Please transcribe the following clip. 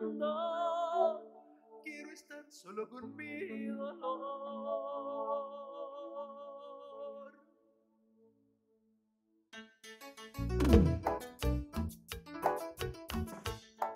llorando. Quiero estar solo con mi dolor.